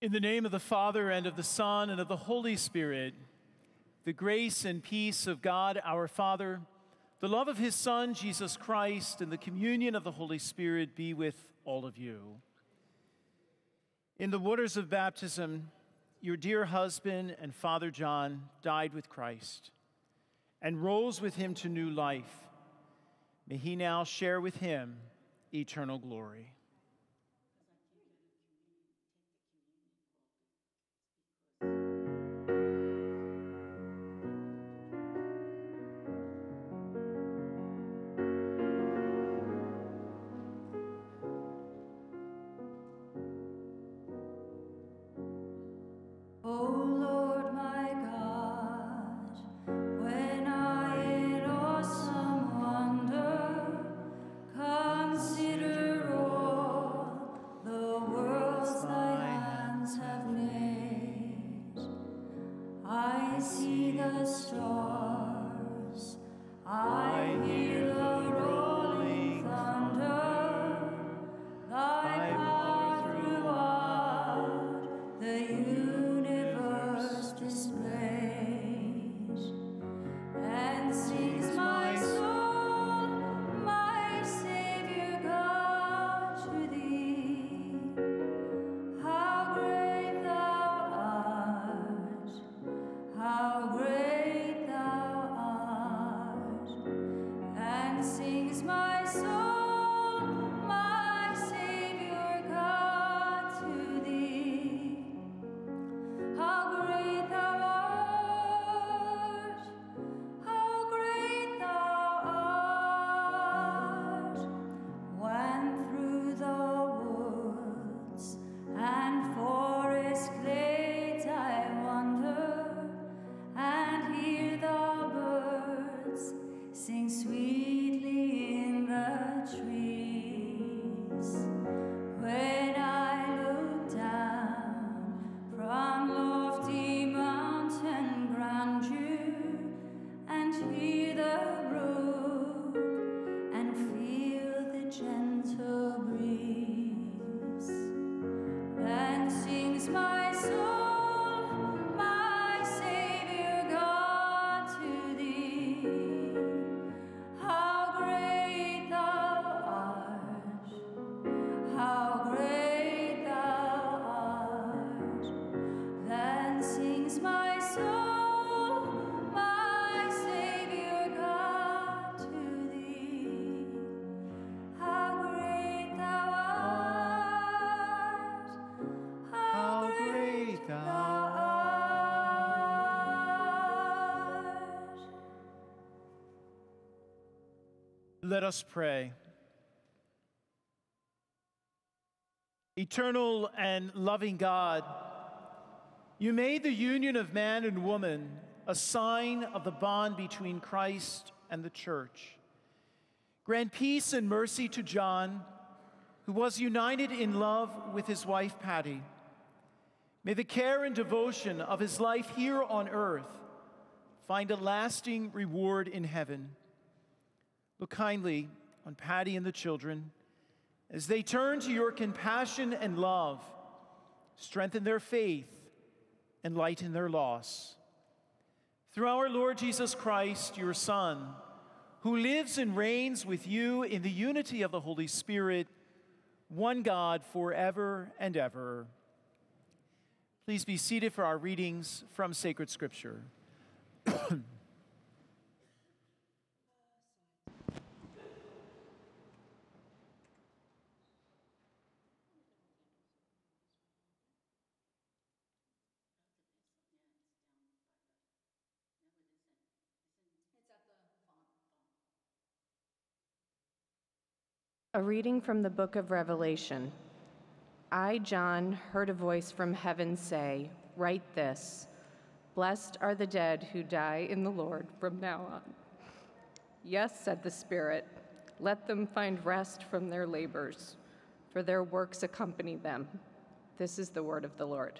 In the name of the Father, and of the Son, and of the Holy Spirit, the grace and peace of God our Father, the love of his Son, Jesus Christ, and the communion of the Holy Spirit be with all of you. In the waters of baptism, your dear husband and Father John died with Christ and rose with him to new life. May he now share with him eternal glory. Let us pray. Eternal and loving God, you made the union of man and woman a sign of the bond between Christ and the church. Grant peace and mercy to John, who was united in love with his wife Patty. May the care and devotion of his life here on earth find a lasting reward in heaven. Look kindly on Patty and the children as they turn to your compassion and love. Strengthen their faith and lighten their loss. Through our Lord Jesus Christ, your Son, who lives and reigns with you in the unity of the Holy Spirit, one God forever and ever. Please be seated for our readings from sacred scripture. A reading from the book of Revelation. I, John, heard a voice from heaven say, Write this Blessed are the dead who die in the Lord from now on. Yes, said the Spirit, let them find rest from their labors, for their works accompany them. This is the word of the Lord.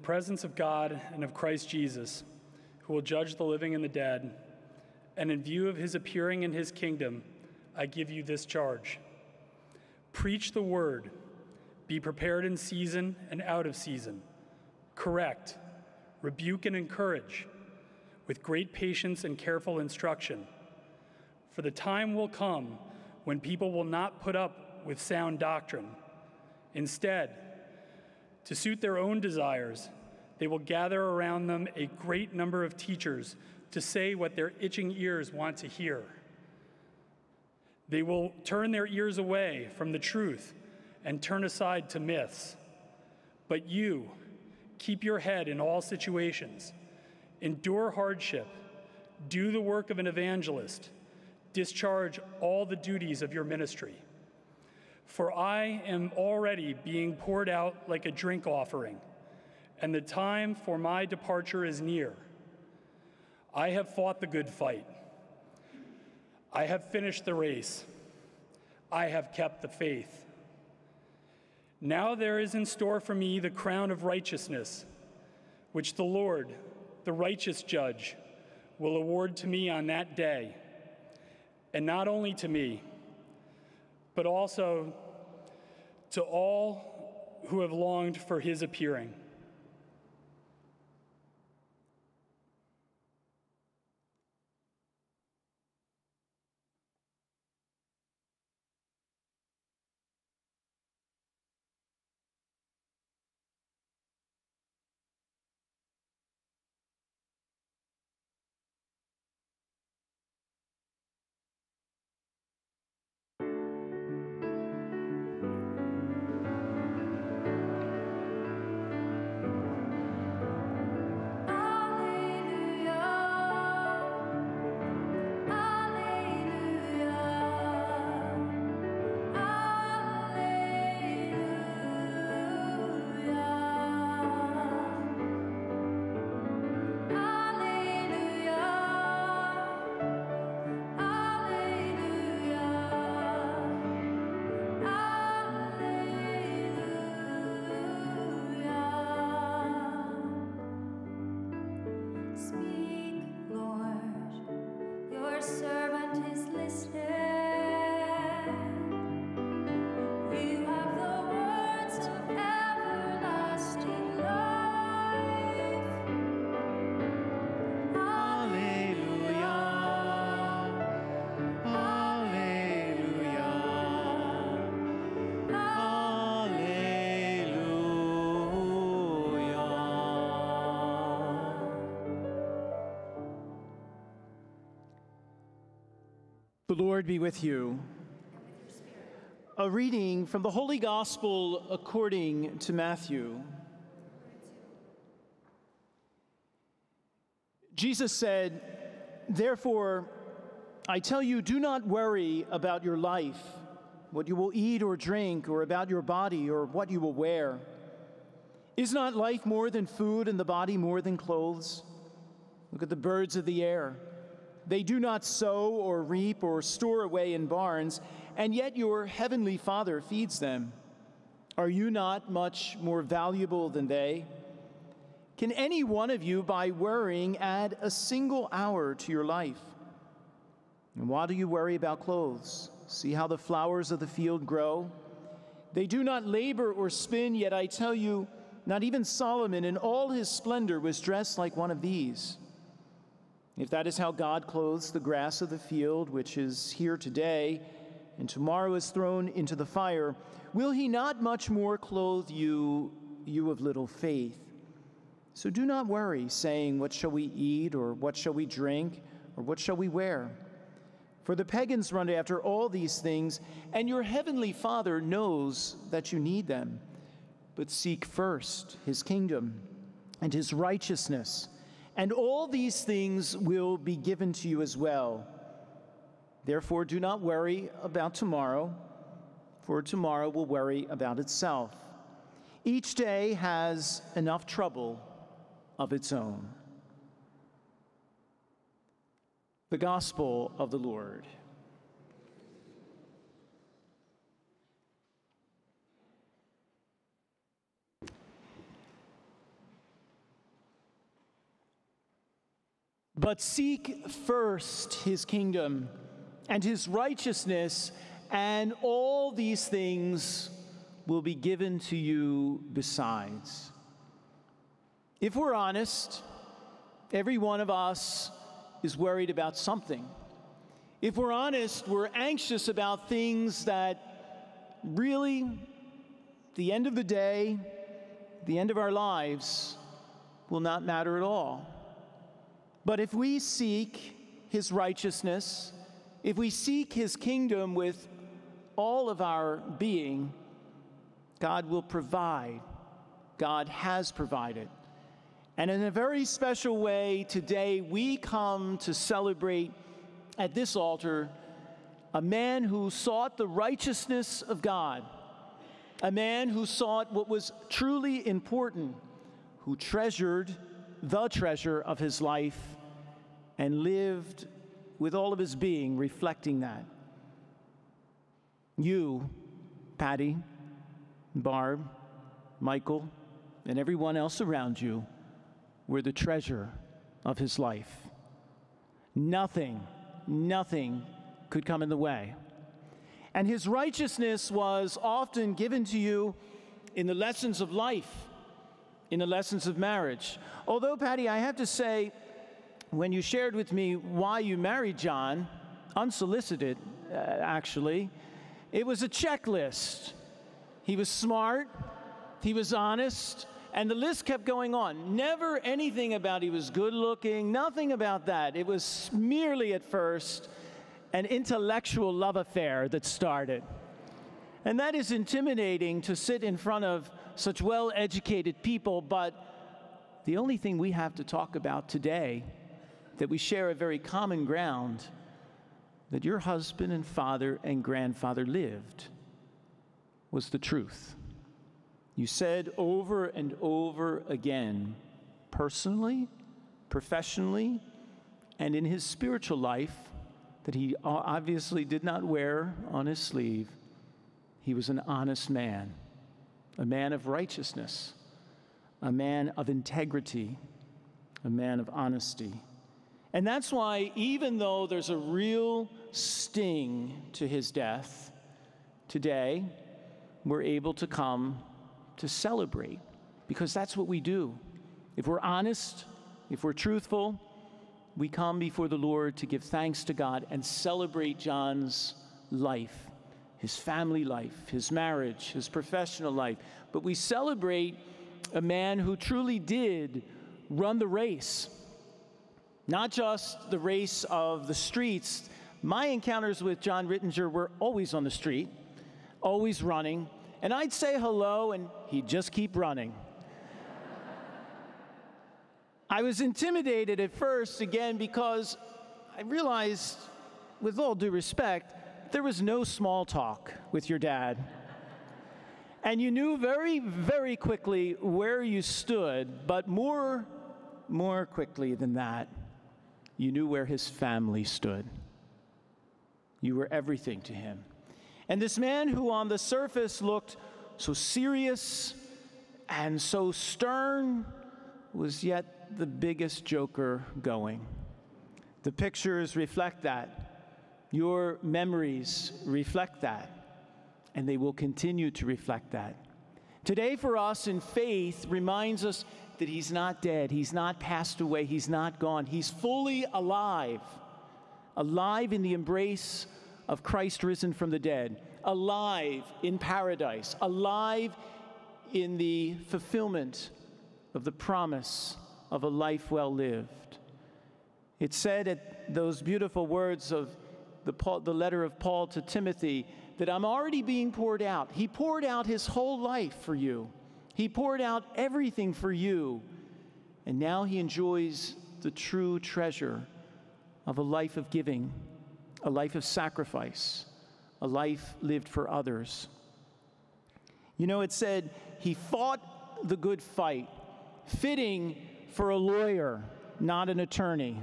The presence of God and of Christ Jesus, who will judge the living and the dead, and in view of his appearing in his kingdom, I give you this charge Preach the word, be prepared in season and out of season, correct, rebuke, and encourage with great patience and careful instruction. For the time will come when people will not put up with sound doctrine. Instead, to suit their own desires, they will gather around them a great number of teachers to say what their itching ears want to hear. They will turn their ears away from the truth and turn aside to myths. But you, keep your head in all situations, endure hardship, do the work of an evangelist, discharge all the duties of your ministry. For I am already being poured out like a drink offering, and the time for my departure is near. I have fought the good fight. I have finished the race. I have kept the faith. Now there is in store for me the crown of righteousness, which the Lord, the righteous judge, will award to me on that day. And not only to me, but also to all who have longed for his appearing. The Lord be with you. A reading from the Holy Gospel according to Matthew. Jesus said, Therefore, I tell you, do not worry about your life, what you will eat or drink, or about your body, or what you will wear. Is not life more than food, and the body more than clothes? Look at the birds of the air. They do not sow or reap or store away in barns, and yet your heavenly Father feeds them. Are you not much more valuable than they? Can any one of you, by worrying, add a single hour to your life? And why do you worry about clothes? See how the flowers of the field grow? They do not labor or spin, yet I tell you, not even Solomon in all his splendor was dressed like one of these. If that is how God clothes the grass of the field, which is here today, and tomorrow is thrown into the fire, will he not much more clothe you, you of little faith? So do not worry, saying, What shall we eat, or what shall we drink, or what shall we wear? For the pagans run after all these things, and your heavenly Father knows that you need them. But seek first his kingdom and his righteousness and all these things will be given to you as well. Therefore, do not worry about tomorrow, for tomorrow will worry about itself. Each day has enough trouble of its own. The Gospel of the Lord. But seek first his kingdom and his righteousness, and all these things will be given to you besides. If we're honest, every one of us is worried about something. If we're honest, we're anxious about things that really, the end of the day, the end of our lives, will not matter at all. But if we seek his righteousness, if we seek his kingdom with all of our being, God will provide. God has provided. And in a very special way, today we come to celebrate at this altar a man who sought the righteousness of God, a man who sought what was truly important, who treasured the treasure of his life and lived with all of his being reflecting that. You, Patty, Barb, Michael, and everyone else around you were the treasure of his life. Nothing, nothing could come in the way. And his righteousness was often given to you in the lessons of life in the lessons of marriage. Although, Patty, I have to say, when you shared with me why you married John, unsolicited, uh, actually, it was a checklist. He was smart, he was honest, and the list kept going on. Never anything about he was good looking, nothing about that. It was merely at first an intellectual love affair that started. And that is intimidating to sit in front of such well educated people, but the only thing we have to talk about today that we share a very common ground that your husband and father and grandfather lived was the truth. You said over and over again, personally, professionally, and in his spiritual life, that he obviously did not wear on his sleeve, he was an honest man a man of righteousness, a man of integrity, a man of honesty. And that's why, even though there's a real sting to his death, today we're able to come to celebrate because that's what we do. If we're honest, if we're truthful, we come before the Lord to give thanks to God and celebrate John's life his family life, his marriage, his professional life. But we celebrate a man who truly did run the race. Not just the race of the streets, my encounters with John Rittinger were always on the street, always running, and I'd say hello, and he'd just keep running. I was intimidated at first, again, because I realized, with all due respect, there was no small talk with your dad. And you knew very, very quickly where you stood, but more, more quickly than that, you knew where his family stood. You were everything to him. And this man who on the surface looked so serious and so stern was yet the biggest joker going. The pictures reflect that. Your memories reflect that. And they will continue to reflect that. Today, for us in faith, reminds us that he's not dead, he's not passed away, he's not gone. He's fully alive, alive in the embrace of Christ risen from the dead, alive in paradise, alive in the fulfillment of the promise of a life well lived. It said at those beautiful words of the, Paul, the letter of Paul to Timothy that I'm already being poured out. He poured out his whole life for you, he poured out everything for you. And now he enjoys the true treasure of a life of giving, a life of sacrifice, a life lived for others. You know, it said he fought the good fight, fitting for a lawyer, not an attorney.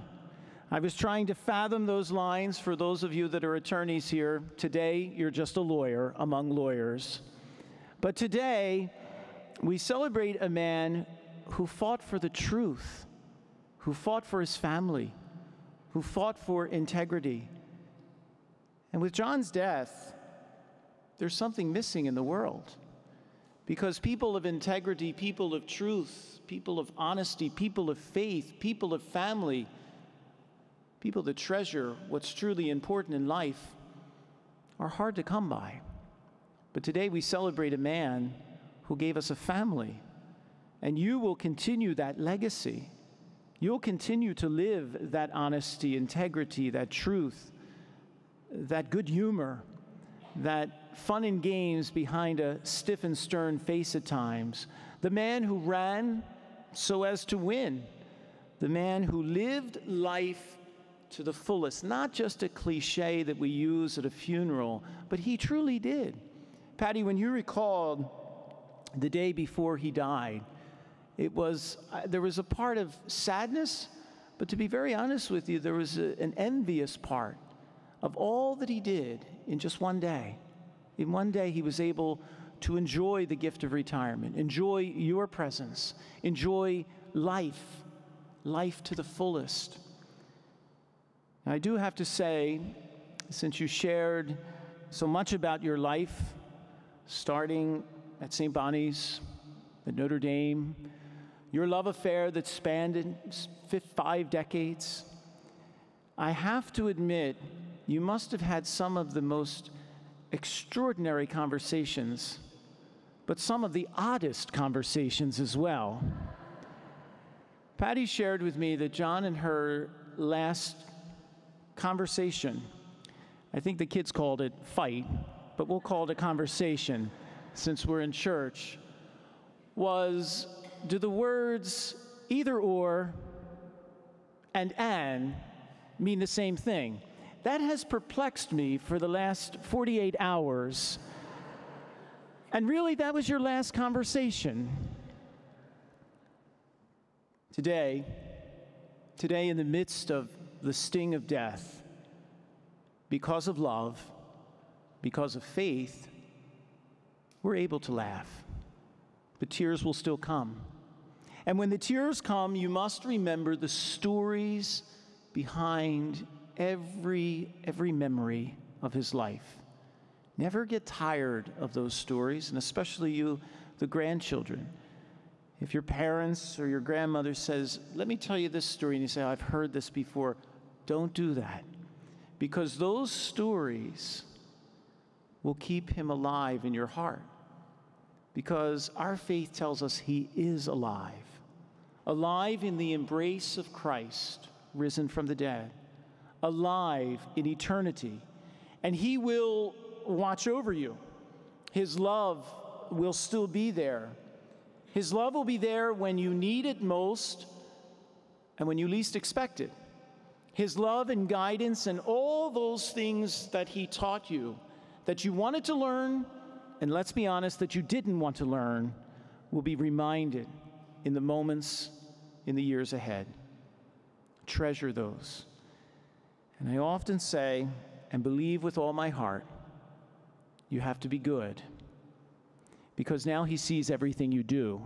I was trying to fathom those lines for those of you that are attorneys here. Today, you're just a lawyer among lawyers. But today, we celebrate a man who fought for the truth, who fought for his family, who fought for integrity. And with John's death, there's something missing in the world. Because people of integrity, people of truth, people of honesty, people of faith, people of family, people that treasure what's truly important in life are hard to come by. But today we celebrate a man who gave us a family, and you will continue that legacy. You'll continue to live that honesty, integrity, that truth, that good humor, that fun and games behind a stiff and stern face at times. The man who ran so as to win. The man who lived life to the fullest, not just a cliche that we use at a funeral, but he truly did. Patty, when you recalled the day before he died, it was, uh, there was a part of sadness, but to be very honest with you, there was a, an envious part of all that he did in just one day. In one day, he was able to enjoy the gift of retirement, enjoy your presence, enjoy life, life to the fullest. I do have to say, since you shared so much about your life, starting at St. Bonnie's, at Notre Dame, your love affair that spanned five decades, I have to admit, you must have had some of the most extraordinary conversations, but some of the oddest conversations as well. Patty shared with me that John and her last conversation. I think the kids called it fight, but we'll call it a conversation since we're in church. Was do the words either or and and mean the same thing? That has perplexed me for the last 48 hours. And really, that was your last conversation. Today, today, in the midst of the sting of death, because of love, because of faith, we're able to laugh. But tears will still come. And when the tears come, you must remember the stories behind every, every memory of his life. Never get tired of those stories, and especially you, the grandchildren. If your parents or your grandmother says, Let me tell you this story, and you say, I've heard this before, don't do that. Because those stories will keep him alive in your heart. Because our faith tells us he is alive, alive in the embrace of Christ, risen from the dead, alive in eternity, and He will watch over you. His love will still be there. His love will be there when you need it most and when you least expect it. His love and guidance and all those things that He taught you that you wanted to learn, and let's be honest, that you didn't want to learn, will be reminded in the moments in the years ahead. Treasure those. And I often say, and believe with all my heart, you have to be good. Because now he sees everything you do.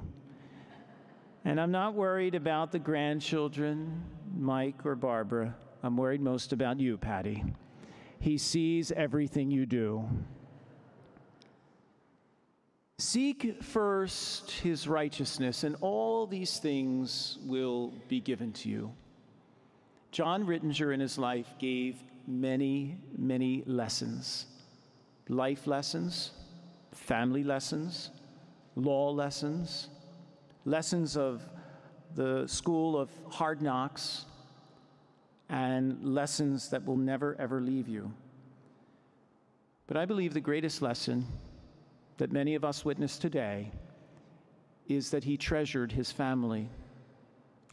And I'm not worried about the grandchildren, Mike or Barbara. I'm worried most about you, Patty. He sees everything you do. Seek first his righteousness, and all these things will be given to you. John Rittinger in his life gave many, many lessons life lessons, family lessons, law lessons, lessons of the school of hard knocks, and lessons that will never, ever leave you. But I believe the greatest lesson that many of us witness today is that he treasured his family,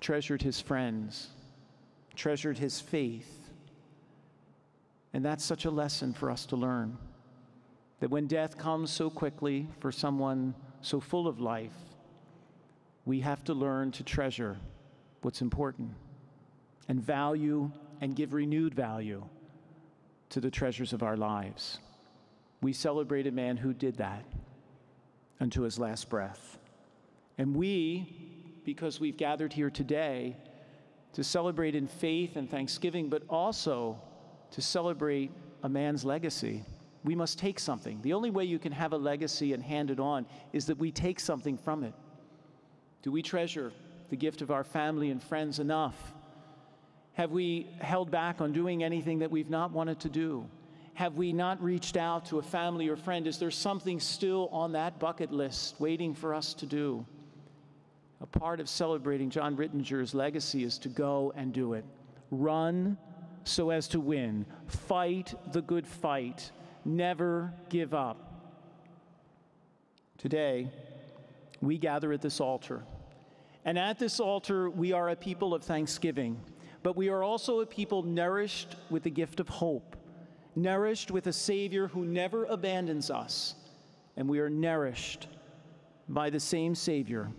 treasured his friends, treasured his faith. And that's such a lesson for us to learn. That when death comes so quickly for someone so full of life, we have to learn to treasure what's important and value and give renewed value to the treasures of our lives. We celebrate a man who did that unto his last breath. And we, because we've gathered here today to celebrate in faith and thanksgiving, but also to celebrate a man's legacy we must take something. The only way you can have a legacy and hand it on is that we take something from it. Do we treasure the gift of our family and friends enough? Have we held back on doing anything that we've not wanted to do? Have we not reached out to a family or friend? Is there something still on that bucket list waiting for us to do? A part of celebrating John Rittinger's legacy is to go and do it. Run so as to win. Fight the good fight never give up. Today, we gather at this altar. And at this altar, we are a people of thanksgiving, but we are also a people nourished with the gift of hope, nourished with a Savior who never abandons us. And we are nourished by the same Savior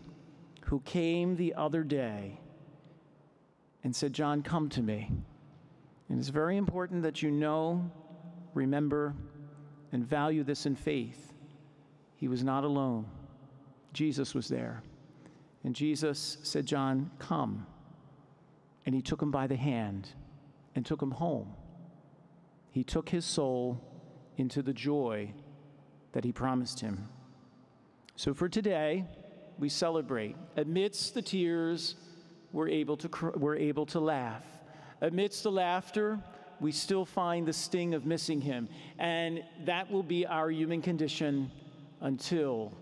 who came the other day and said, John, come to me. And it's very important that you know, remember, and value this in faith. He was not alone, Jesus was there. And Jesus said, John, come. And he took him by the hand and took him home. He took his soul into the joy that he promised him. So for today, we celebrate. Amidst the tears, we're able to, cr- we're able to laugh. Amidst the laughter, we still find the sting of missing him. And that will be our human condition until,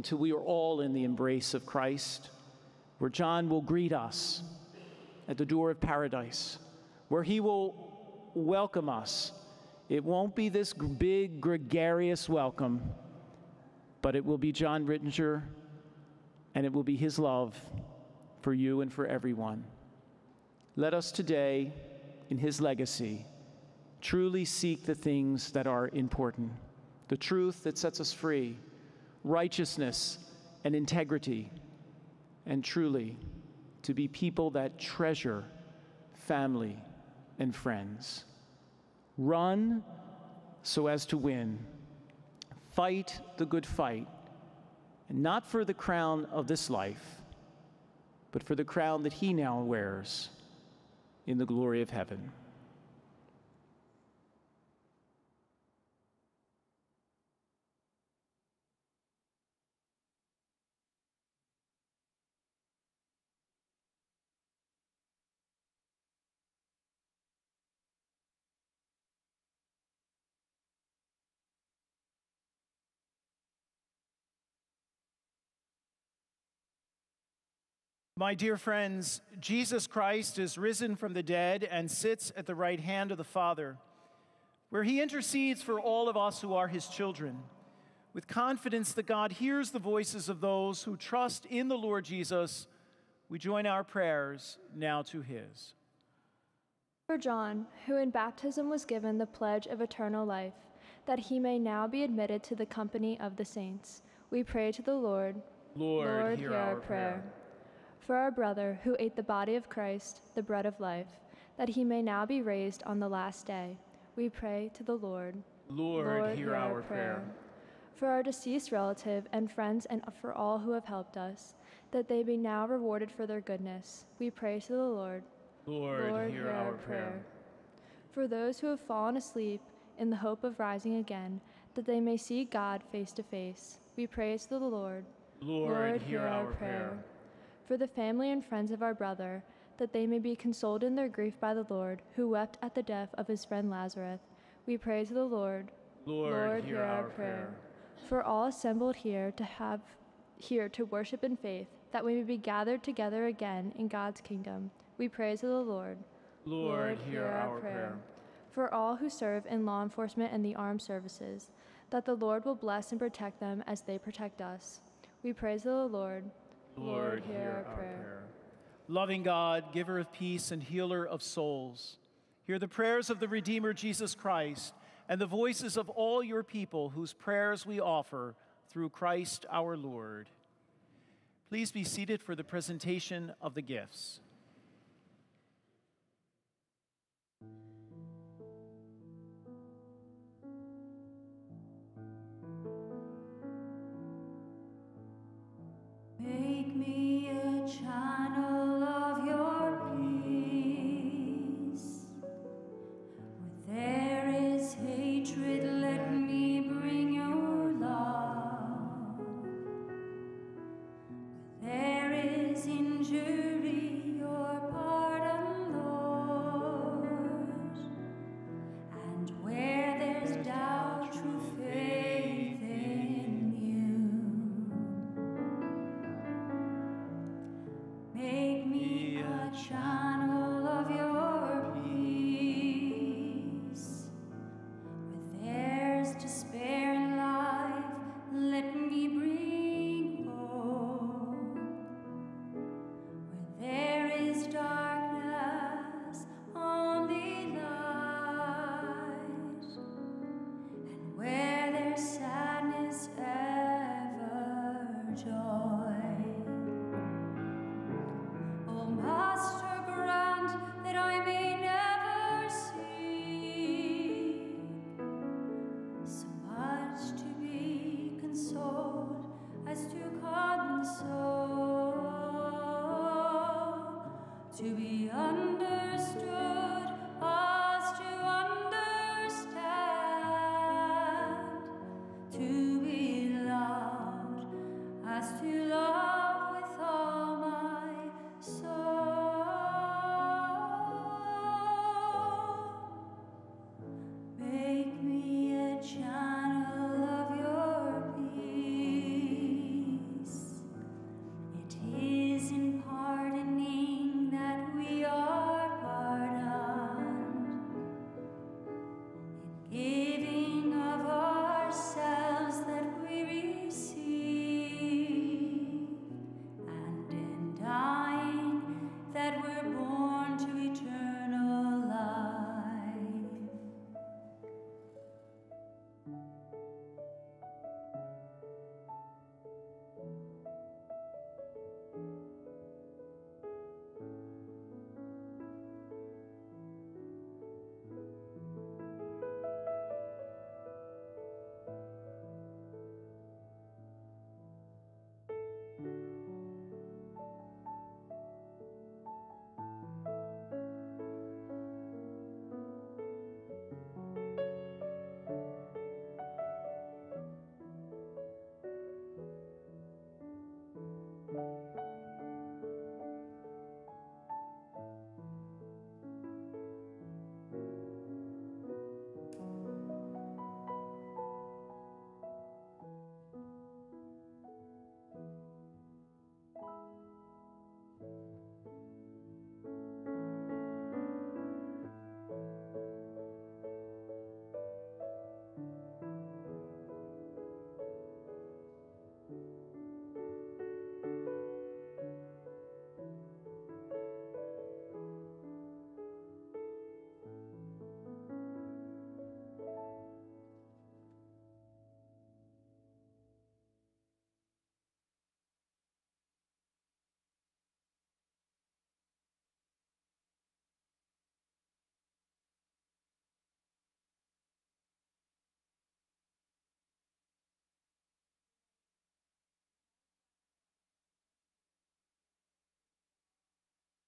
until we are all in the embrace of Christ, where John will greet us at the door of paradise, where he will welcome us. It won't be this big, gregarious welcome, but it will be John Rittinger, and it will be his love for you and for everyone. Let us today in his legacy, truly seek the things that are important the truth that sets us free, righteousness and integrity, and truly to be people that treasure family and friends. Run so as to win. Fight the good fight, and not for the crown of this life, but for the crown that he now wears in the glory of heaven. My dear friends, Jesus Christ is risen from the dead and sits at the right hand of the Father, where he intercedes for all of us who are his children, with confidence that God hears the voices of those who trust in the Lord Jesus. We join our prayers now to his. For John, who in baptism was given the pledge of eternal life, that he may now be admitted to the company of the saints, we pray to the Lord. Lord, Lord hear, hear, our, prayer. prayer. For our brother, who ate the body of Christ, the bread of life, that he may now be raised on the last day, we pray to the Lord. Lord, Lord hear, hear, our, our prayer. prayer. For our deceased relative and friends, and for all who have helped us, that they be now rewarded for their goodness, we pray to the Lord. Lord, Lord hear, hear, our, prayer. prayer. For those who have fallen asleep in the hope of rising again, that they may see God face to face, we pray to the Lord. Lord, Lord hear, hear, our, prayer. prayer. For the family and friends of our brother, that they may be consoled in their grief by the Lord, who wept at the death of his friend Lazarus, we pray to the Lord. Lord, Lord hear, hear, our, prayer. prayer. For all assembled here to have here to worship in faith, that we may be gathered together again in God's kingdom, we pray to the Lord. Lord, Lord hear, hear, our, prayer. prayer. For all who serve in law enforcement and the armed services, that the Lord will bless and protect them as they protect us. We praise the Lord. Lord, hear, our, prayer. Loving God, giver of peace and healer of souls, hear the prayers of the Redeemer Jesus Christ and the voices of all your people whose prayers we offer through Christ our Lord. Please be seated for the presentation of the gifts. Make me a channel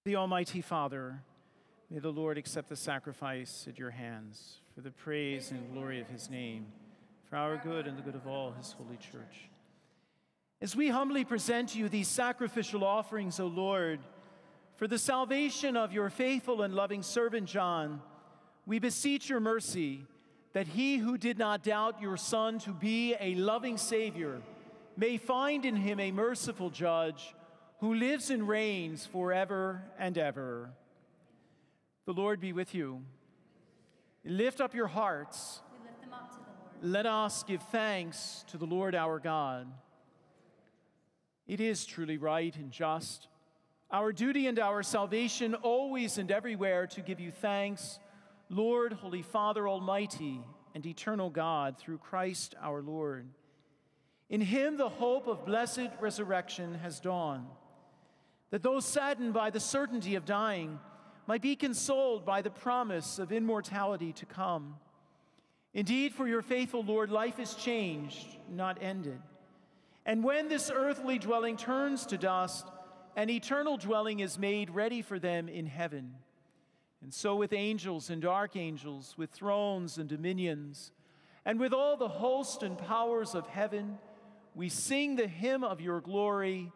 The Almighty Father, may the Lord accept the sacrifice at your hands for the praise and glory of his name, for our good and the good of all his holy church. As we humbly present to you these sacrificial offerings, O Lord, for the salvation of your faithful and loving servant John, we beseech your mercy that he who did not doubt your Son to be a loving Savior may find in him a merciful judge who lives and reigns forever and ever. The Lord be with you. Lift up your hearts. We lift them up to the Lord. Let us give thanks to the Lord our God. It is truly right and just, our duty and our salvation, always and everywhere, to give you thanks, Lord, Holy Father, Almighty and eternal God, through Christ our Lord. In him, the hope of blessed resurrection has dawned, that those saddened by the certainty of dying might be consoled by the promise of immortality to come. Indeed, for your faithful Lord, life is changed, not ended. And when this earthly dwelling turns to dust, an eternal dwelling is made ready for them in heaven. And so, with angels and archangels, with thrones and dominions, and with all the host and powers of heaven, we sing the hymn of your glory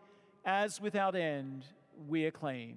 as without end we acclaim.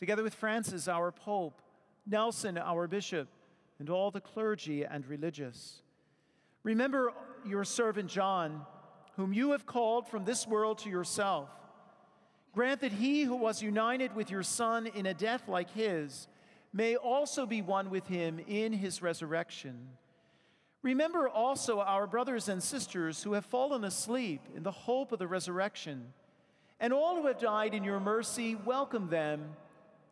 together with Francis, our Pope, Nelson, our Bishop, and all the clergy and religious. Remember your servant John, whom you have called from this world to yourself. Grant that he who was united with your Son in a death like his may also be one with him in his resurrection. Remember also our brothers and sisters who have fallen asleep in the hope of the resurrection, and all who have died in your mercy, welcome them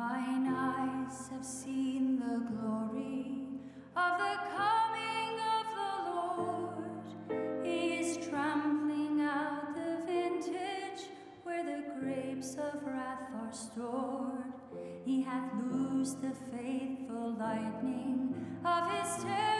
Eyes have seen the glory of the coming of the Lord. He is trampling out the vintage where the grapes of wrath are stored. He hath loosed the faithful lightning of his terrible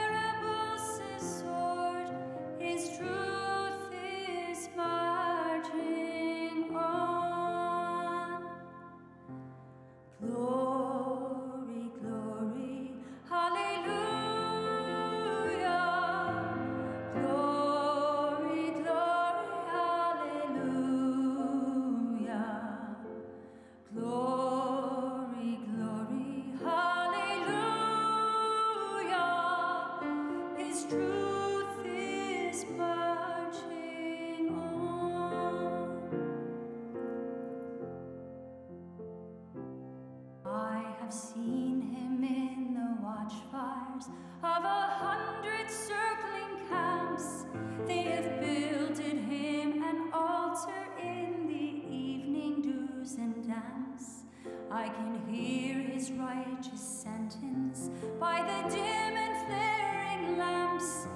I have seen him in the watchfires of a hundred circling camps. They have builded him an altar in the evening dews and damps. I can hear his righteous sentence by the dim and flaring lamps.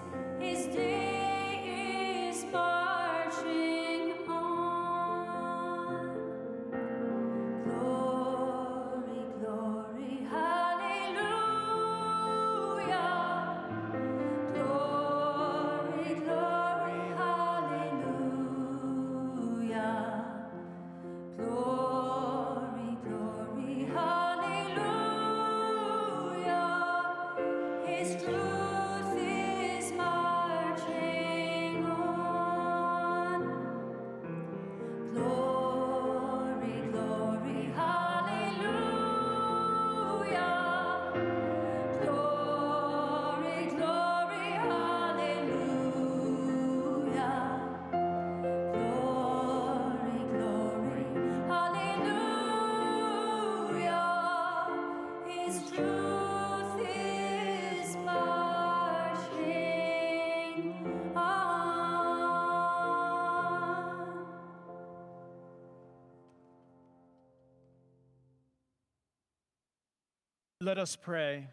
Let us pray.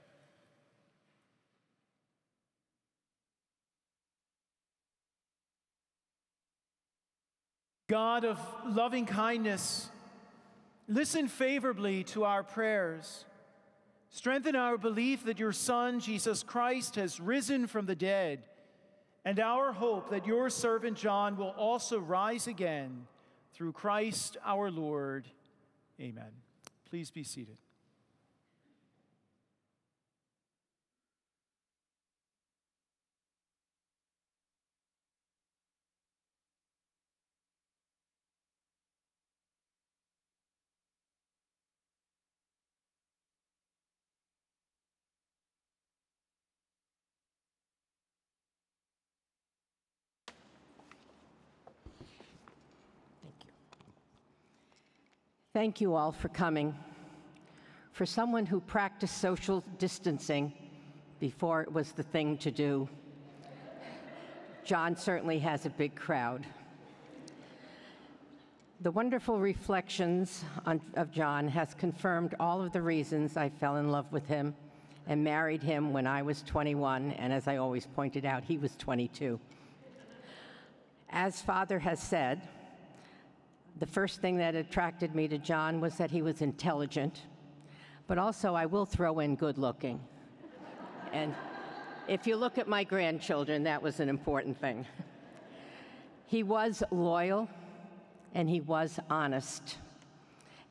God of loving kindness, listen favorably to our prayers. Strengthen our belief that your Son, Jesus Christ, has risen from the dead, and our hope that your servant John will also rise again through Christ our Lord. Amen. Please be seated. Thank you all for coming. For someone who practiced social distancing before it was the thing to do, John certainly has a big crowd. The wonderful reflections on, of John has confirmed all of the reasons I fell in love with him and married him when I was 21, and as I always pointed out, he was 22. As Father has said, the first thing that attracted me to John was that he was intelligent, but also I will throw in good looking. and if you look at my grandchildren, that was an important thing. He was loyal and he was honest.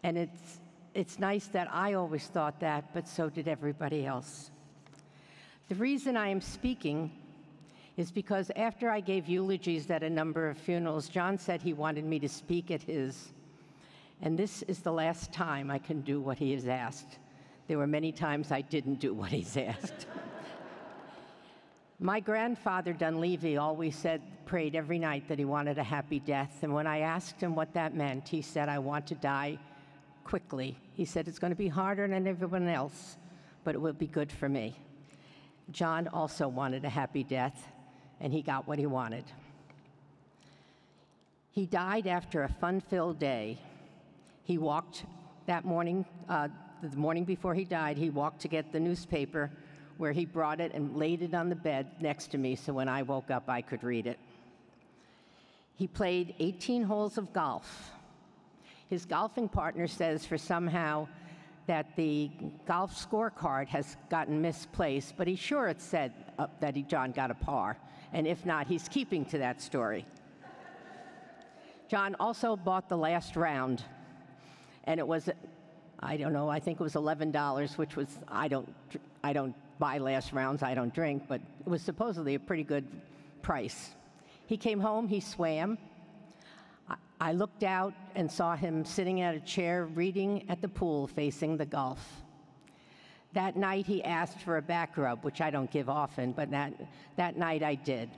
And it's, it's nice that I always thought that, but so did everybody else. The reason I am speaking is because after I gave eulogies at a number of funerals, John said he wanted me to speak at his. And this is the last time I can do what he has asked. There were many times I didn't do what he's asked. My grandfather Dunleavy always said, prayed every night that he wanted a happy death. And when I asked him what that meant, he said, I want to die quickly. He said, it's going to be harder than everyone else, but it will be good for me. John also wanted a happy death, and he got what he wanted. He died after a fun filled day. He walked that morning uh, the morning before he died, he walked to get the newspaper where he brought it and laid it on the bed next to me so when I woke up, I could read it. He played 18 holes of golf. His golfing partner says for somehow that the golf scorecard has gotten misplaced, but he's sure it said uh, that he, John got a par. And if not, he's keeping to that story. John also bought the last round, and it was, I don't know, I think it was $11, which was, I don't, I don't buy last rounds, I don't drink, but it was supposedly a pretty good price. He came home, he swam. I looked out and saw him sitting at a chair reading at the pool facing the Gulf. That night he asked for a back rub, which I don't give often, but that, that night I did.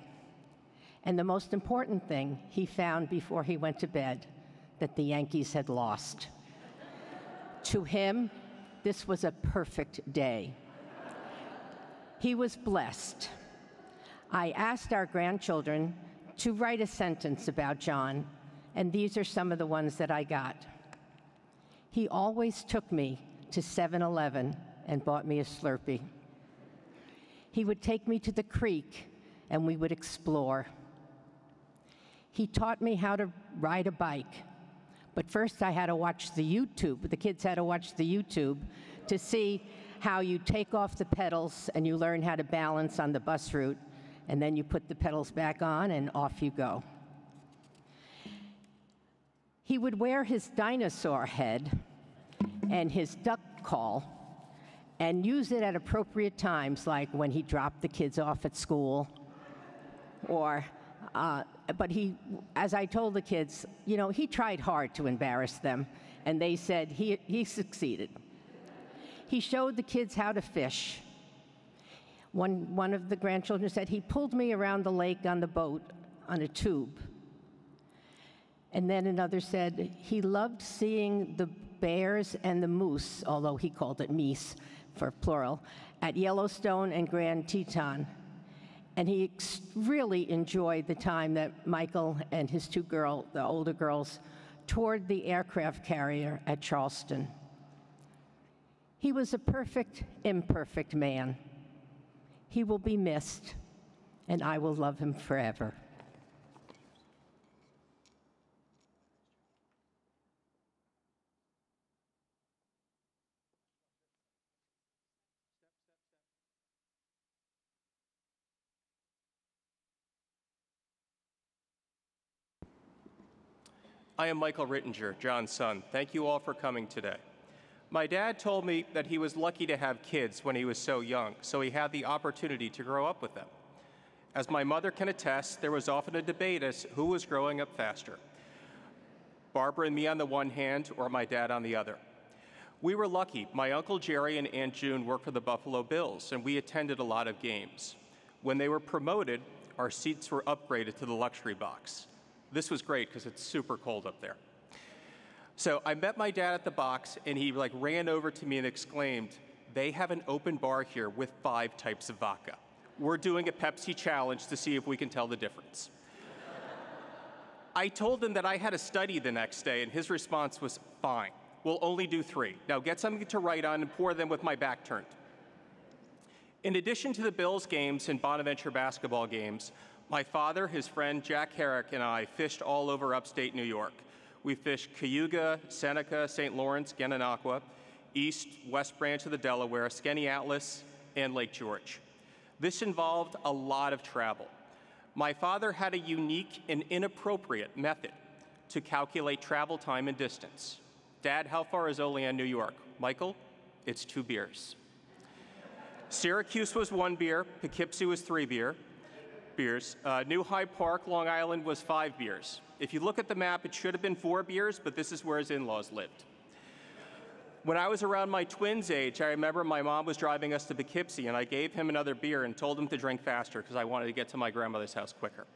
And the most important thing he found before he went to bed that the Yankees had lost. to him, this was a perfect day. He was blessed. I asked our grandchildren to write a sentence about John and these are some of the ones that I got. He always took me to 7 Eleven and bought me a Slurpee. He would take me to the creek and we would explore. He taught me how to ride a bike. But first, I had to watch the YouTube. The kids had to watch the YouTube to see how you take off the pedals and you learn how to balance on the bus route. And then you put the pedals back on and off you go. He would wear his dinosaur head and his duck call and use it at appropriate times, like when he dropped the kids off at school or uh, but he, as I told the kids, you know, he tried hard to embarrass them, and they said he, he succeeded. He showed the kids how to fish. One, one of the grandchildren said he pulled me around the lake on the boat on a tube. And then another said he loved seeing the bears and the moose, although he called it meese for plural, at Yellowstone and Grand Teton. And he really enjoyed the time that Michael and his two girls, the older girls, toured the aircraft carrier at Charleston. He was a perfect, imperfect man. He will be missed, and I will love him forever. I am Michael Rittinger, John's son. Thank you all for coming today. My dad told me that he was lucky to have kids when he was so young, so he had the opportunity to grow up with them. As my mother can attest, there was often a debate as who was growing up faster Barbara and me on the one hand, or my dad on the other. We were lucky. My Uncle Jerry and Aunt June worked for the Buffalo Bills, and we attended a lot of games. When they were promoted, our seats were upgraded to the luxury box. This was great because it's super cold up there. So I met my dad at the box and he like ran over to me and exclaimed, they have an open bar here with five types of vodka. We're doing a Pepsi challenge to see if we can tell the difference. I told him that I had a study the next day and his response was, fine, we'll only do three. Now get something to write on and pour them with my back turned. In addition to the Bills games and Bonaventure basketball games, my father, his friend Jack Herrick, and I fished all over upstate New York. We fished Cayuga, Seneca, St. Lawrence, Gananoque, East, West Branch of the Delaware, Skaneateles, and Lake George. This involved a lot of travel. My father had a unique and inappropriate method to calculate travel time and distance. Dad, how far is Olean, New York? Michael, it's two beers. Syracuse was one beer, Poughkeepsie was three beer, beers. Uh, New Hyde Park, Long Island was five beers. If you look at the map, it should have been four beers, but this is where his in-laws lived. When I was around my twins' age, I remember my mom was driving us to Poughkeepsie, and I gave him another beer and told him to drink faster because I wanted to get to my grandmother's house quicker.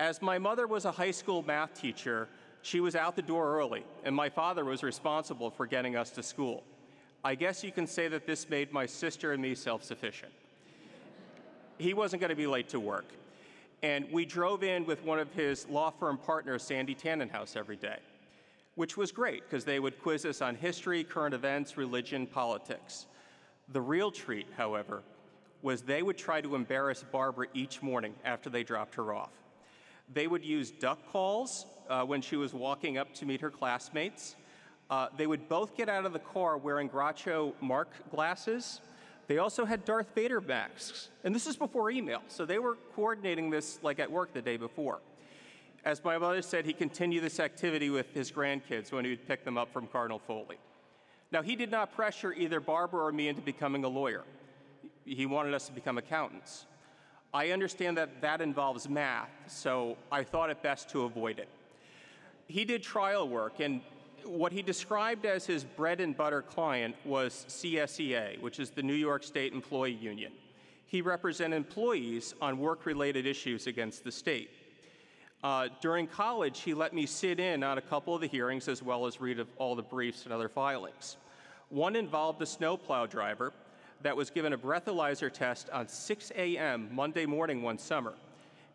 As my mother was a high school math teacher, she was out the door early, and my father was responsible for getting us to school. I guess you can say that this made my sister and me self sufficient he wasn't going to be late to work. And we drove in with one of his law firm partners, Sandy Tannenhouse, every day. which was great because they would quiz us on history, current events, religion, politics. The real treat, however, was they would try to embarrass Barbara each morning after they dropped her off. They would use duck calls uh, when she was walking up to meet her classmates. Uh, they would both get out of the car wearing Groucho Marx glasses. They also had Darth Vader masks. And this is before email, so they were coordinating this like at work the day before. As my mother said, he continued this activity with his grandkids when he would pick them up from Cardinal Foley. Now, he did not pressure either Barbara or me into becoming a lawyer. He wanted us to become accountants. I understand that that involves math, so I thought it best to avoid it. He did trial work, and what he described as his bread and butter client was CSEA, which is the New York State Employee Union. He represented employees on work related issues against the state. Uh, during college, he let me sit in on a couple of the hearings as well as read all the briefs and other filings. One involved a snowplow driver that was given a breathalyzer test on 6 a.m. Monday morning one summer,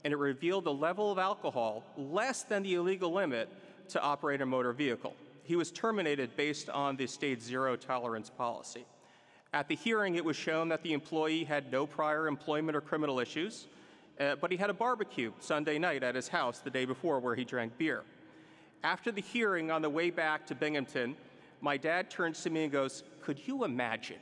and it revealed a level of alcohol less than the illegal limit to operate a motor vehicle. He was terminated based on the state's zero tolerance policy. At the hearing, it was shown that the employee had no prior employment or criminal issues, uh, but he had a barbecue Sunday night at his house the day before where he drank beer. After the hearing on the way back to Binghamton, my dad turns to me and goes, Could you imagine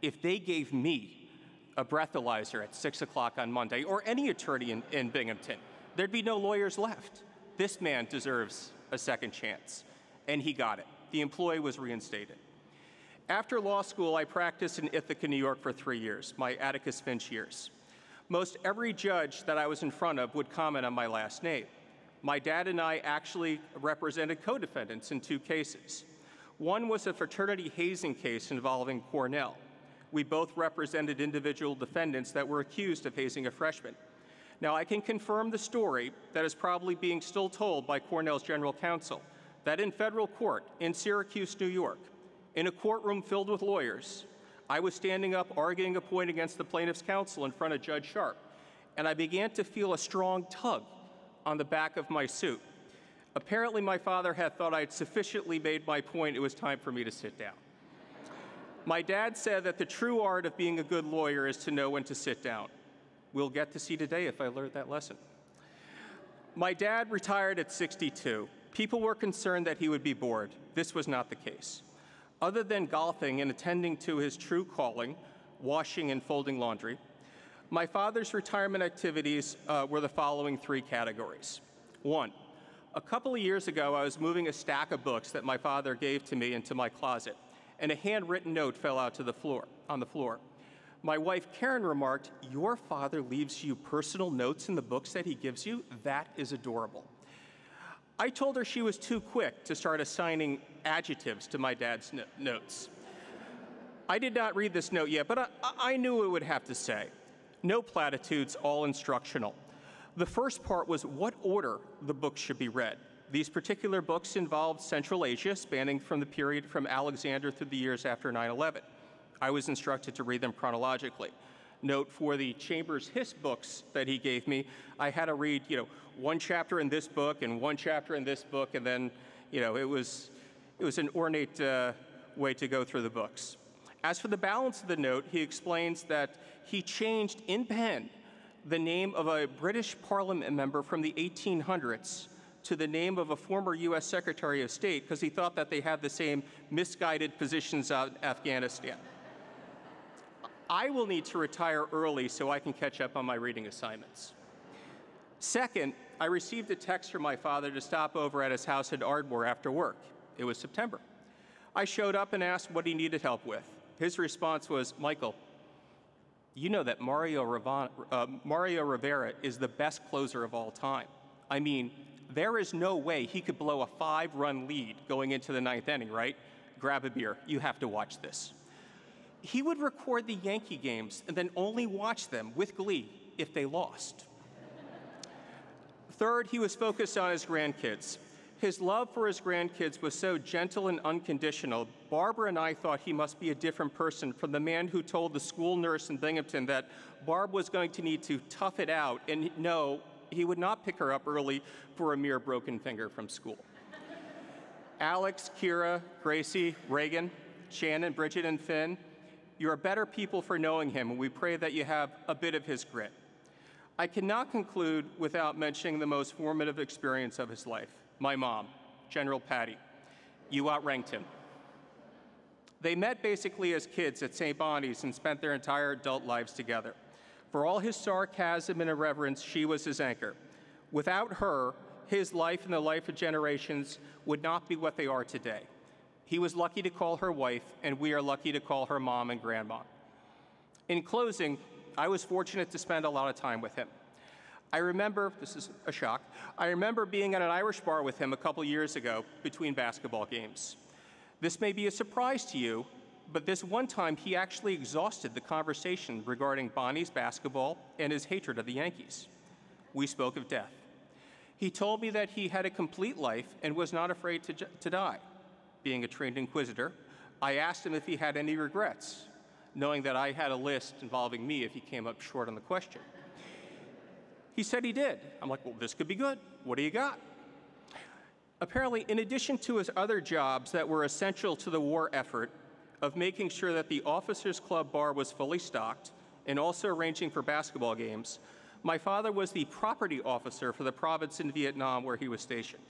if they gave me a breathalyzer at 6 o'clock on Monday, or any attorney in, in Binghamton? There'd be no lawyers left. This man deserves a second chance. And he got it. The employee was reinstated. After law school, I practiced in Ithaca, New York for three years, my Atticus Finch years. Most every judge that I was in front of would comment on my last name. My dad and I actually represented co defendants in two cases. One was a fraternity hazing case involving Cornell. We both represented individual defendants that were accused of hazing a freshman. Now, I can confirm the story that is probably being still told by Cornell's general counsel that in federal court in Syracuse, New York, in a courtroom filled with lawyers, I was standing up arguing a point against the plaintiff's counsel in front of Judge Sharp, and I began to feel a strong tug on the back of my suit. Apparently, my father had thought I had sufficiently made my point, it was time for me to sit down. My dad said that the true art of being a good lawyer is to know when to sit down. We'll get to see today if I learned that lesson. My dad retired at 62. People were concerned that he would be bored. This was not the case. Other than golfing and attending to his true calling, washing and folding laundry, my father's retirement activities uh, were the following three categories. One, a couple of years ago, I was moving a stack of books that my father gave to me into my closet, and a handwritten note fell out to the floor, on the floor. My wife Karen remarked, Your father leaves you personal notes in the books that he gives you? That is adorable. I told her she was too quick to start assigning adjectives to my dad's no- notes. I did not read this note yet, but I, I knew it would have to say. No platitudes, all instructional. The first part was what order the books should be read. These particular books involved Central Asia, spanning from the period from Alexander through the years after 9 11. I was instructed to read them chronologically. Note for the Chambers Hiss books that he gave me, I had to read, you know, one chapter in this book and one chapter in this book, and then, you know, it was, it was an ornate uh, way to go through the books. As for the balance of the note, he explains that he changed in pen the name of a British Parliament member from the 1800s to the name of a former U.S. Secretary of State because he thought that they had the same misguided positions in Afghanistan. I will need to retire early so I can catch up on my reading assignments. Second, I received a text from my father to stop over at his house at Ardmore after work. It was September. I showed up and asked what he needed help with. His response was, Michael, you know that Mariano, uh, Mariano Rivera is the best closer of all time. I mean, there is no way he could blow a five run lead going into the ninth inning, right? Grab a beer. You have to watch this. He would record the Yankee games and then only watch them with glee if they lost. Third, he was focused on his grandkids. His love for his grandkids was so gentle and unconditional, Barbara and I thought he must be a different person from the man who told the school nurse in Binghamton that Barb was going to need to tough it out and no, he would not pick her up early for a mere broken finger from school. Alex, Kira, Gracie, Reagan, Shannon, Bridget, and Finn, you are better people for knowing him, and we pray that you have a bit of his grit. I cannot conclude without mentioning the most formative experience of his life my mom, General Patty. You outranked him. They met basically as kids at St. Bonnie's and spent their entire adult lives together. For all his sarcasm and irreverence, she was his anchor. Without her, his life and the life of generations would not be what they are today. He was lucky to call her wife, and we are lucky to call her mom and grandma. In closing, I was fortunate to spend a lot of time with him. I remember, this is a shock, I remember being at an Irish bar with him a couple years ago between basketball games. This may be a surprise to you, but this one time he actually exhausted the conversation regarding Bonnie's basketball and his hatred of the Yankees. We spoke of death. He told me that he had a complete life and was not afraid to, to die. Being a trained inquisitor, I asked him if he had any regrets, knowing that I had a list involving me if he came up short on the question. He said he did. I'm like, well, this could be good. What do you got? Apparently, in addition to his other jobs that were essential to the war effort of making sure that the Officers Club bar was fully stocked and also arranging for basketball games, my father was the property officer for the province in Vietnam where he was stationed.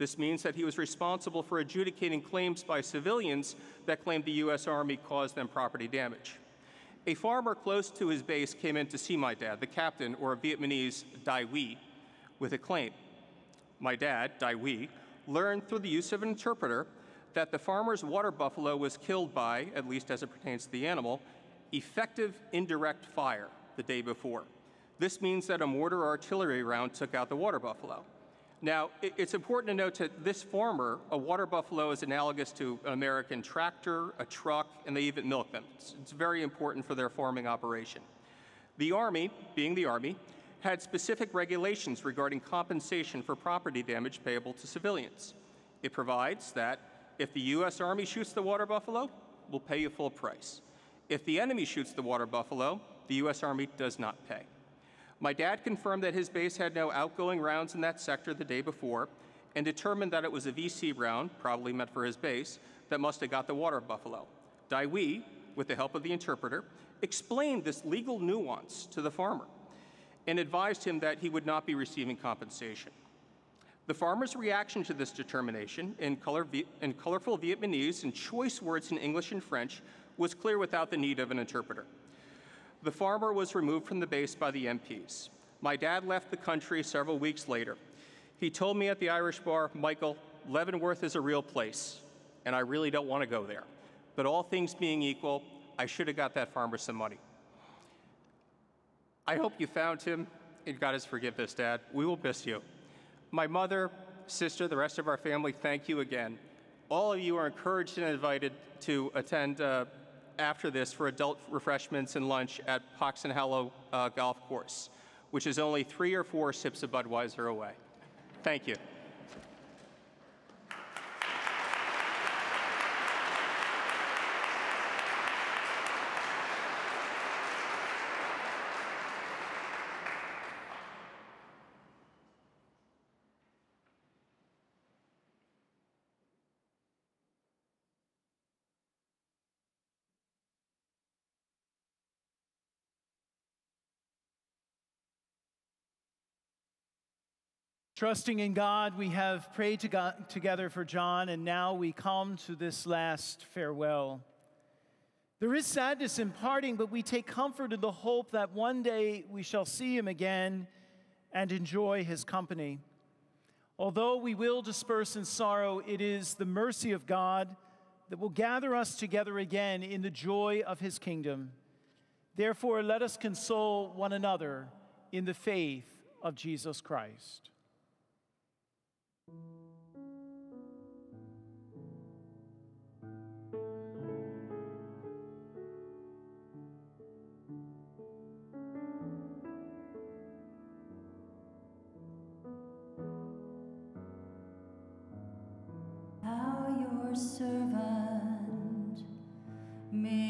This means that he was responsible for adjudicating claims by civilians that claimed the U.S. Army caused them property damage. A farmer close to his base came in to see my dad, the captain, or a Vietnamese Dai Uy, with a claim. My dad, Dai Uy, learned through the use of an interpreter that the farmer's water buffalo was killed by, at least as it pertains to the animal, effective indirect fire the day before. This means that a mortar artillery round took out the water buffalo. Now, it's important to note that this farmer, a water buffalo is analogous to an American tractor, a truck, and they even milk them. It's, it's very important for their farming operation. The Army, being the Army, had specific regulations regarding compensation for property damage payable to civilians. It provides that if the U.S. Army shoots the water buffalo, we'll pay you full price. If the enemy shoots the water buffalo, the U.S. Army does not pay. My dad confirmed that his base had no outgoing rounds in that sector the day before and determined that it was a VC round, probably meant for his base, that must have got the water buffalo. Dai Uy, with the help of the interpreter, explained this legal nuance to the farmer and advised him that he would not be receiving compensation. The farmer's reaction to this determination, in, color, in colorful Vietnamese and choice words in English and French, was clear without the need of an interpreter. The farmer was removed from the base by the MPs. My dad left the country several weeks later. He told me at the Irish bar, Michael, Leavenworth is a real place, and I really don't want to go there. But all things being equal, I should have got that farmer some money. I hope you found him and got his forgiveness, Dad. We will miss you. My mother, sister, the rest of our family, thank you again. All of you are encouraged and invited to attend uh, after this for adult refreshments and lunch at Poxon Hollow uh, Golf Course, which is only three or four sips of Budweiser away. Thank you. Trusting in God, we have prayed to God, together for John, and now we come to this last farewell. There is sadness in parting, but we take comfort in the hope that one day we shall see him again and enjoy his company. Although we will disperse in sorrow, it is the mercy of God that will gather us together again in the joy of his kingdom. Therefore, let us console one another in the faith of Jesus Christ. Servant. May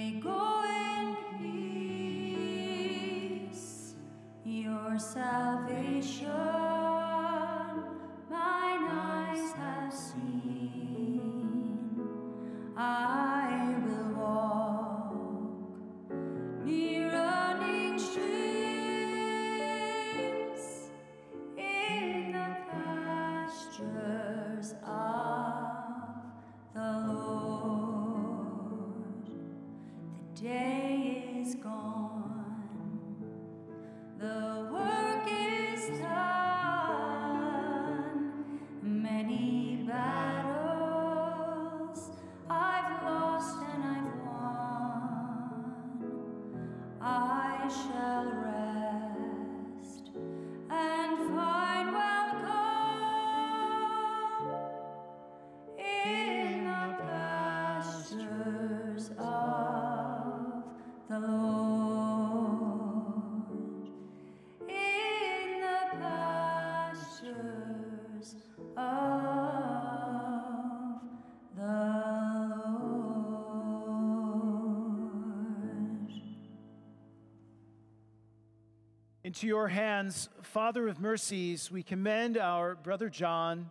Into your hands, Father of mercies, we commend our brother John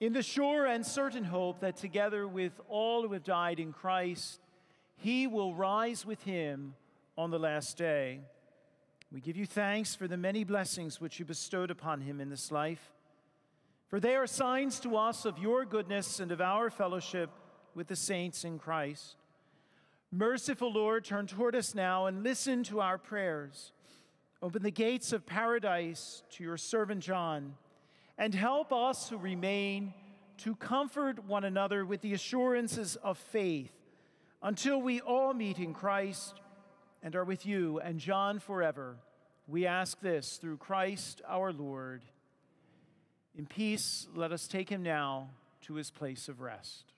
in the sure and certain hope that together with all who have died in Christ, he will rise with him on the last day. We give you thanks for the many blessings which you bestowed upon him in this life, for they are signs to us of your goodness and of our fellowship with the saints in Christ. Merciful Lord, turn toward us now and listen to our prayers. Open the gates of paradise to your servant John, and help us who remain to comfort one another with the assurances of faith until we all meet in Christ and are with you and John forever. We ask this through Christ our Lord. In peace, let us take him now to his place of rest.